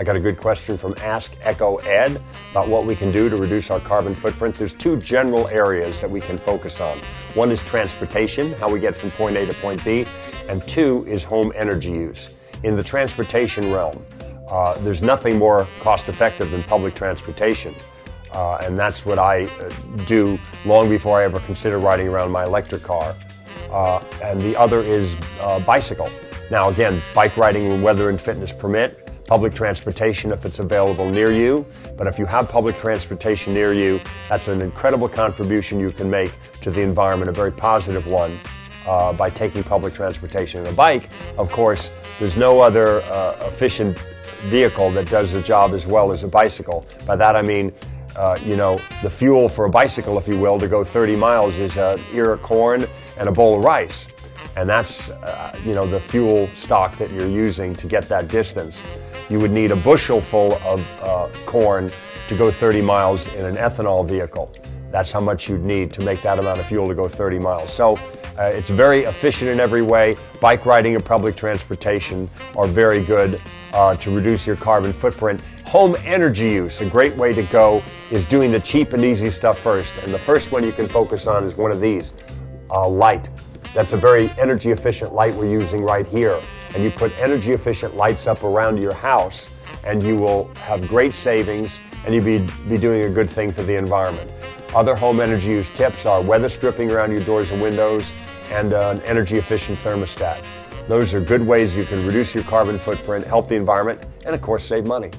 I got a good question from Ask Eco Ed about what we can do to reduce our carbon footprint. There's two general areas that we can focus on. One is transportation, how we get from point A to point B, and two is home energy use. In the transportation realm, uh, there's nothing more cost effective than public transportation. Uh, and that's what I uh, do long before I ever consider riding around my electric car. Uh, and the other is uh, bicycle. Now again, bike riding weather and fitness permit, public transportation if it's available near you. But if you have public transportation near you, that's an incredible contribution you can make to the environment, a very positive one. Uh, by taking public transportation. And a bike, of course, there's no other uh, efficient vehicle that does the job as well as a bicycle. By that I mean, uh, you know, the fuel for a bicycle, if you will, to go 30 miles is an ear of corn and a bowl of rice. And that's, uh, you know, the fuel stock that you're using to get that distance you would need a bushel full of uh, corn to go 30 miles in an ethanol vehicle. That's how much you'd need to make that amount of fuel to go 30 miles. So uh, it's very efficient in every way. Bike riding and public transportation are very good uh, to reduce your carbon footprint. Home energy use, a great way to go is doing the cheap and easy stuff first. And the first one you can focus on is one of these, uh, light. That's a very energy efficient light we're using right here and you put energy efficient lights up around your house and you will have great savings and you'll be, be doing a good thing for the environment. Other home energy use tips are weather stripping around your doors and windows and uh, an energy efficient thermostat. Those are good ways you can reduce your carbon footprint, help the environment, and of course save money.